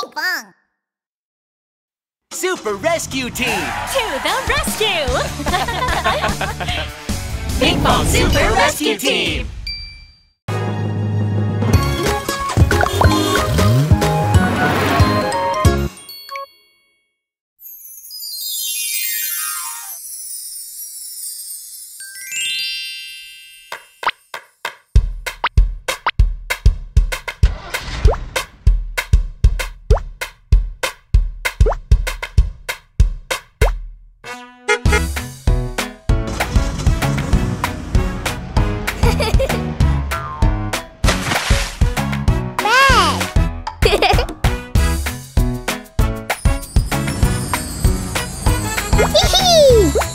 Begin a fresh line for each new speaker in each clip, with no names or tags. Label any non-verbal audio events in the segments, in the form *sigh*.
Pinkfong.
Super Rescue Team!
To the rescue! *laughs*
Pinkfong Super Rescue Team! Hee hee!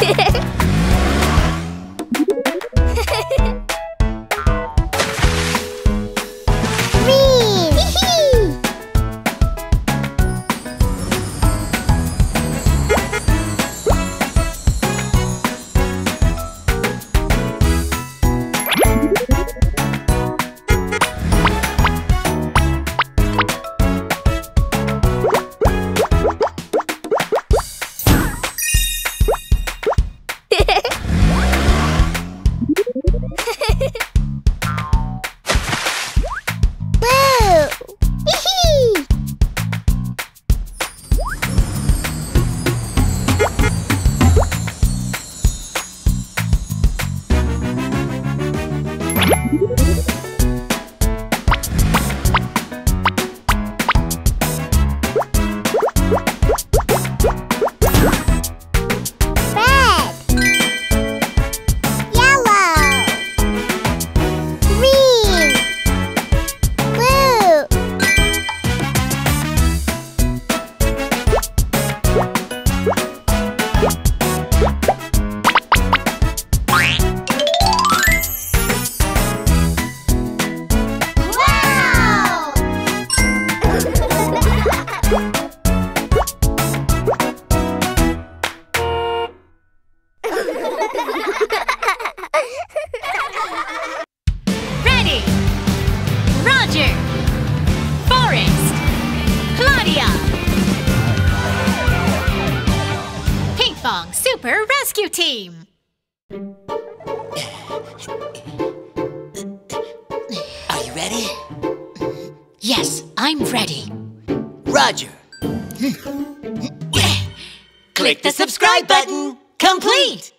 Hehehehe *laughs*
Super Rescue Team!
Are you ready?
Yes, I'm ready.
Roger. Click the subscribe button. Complete.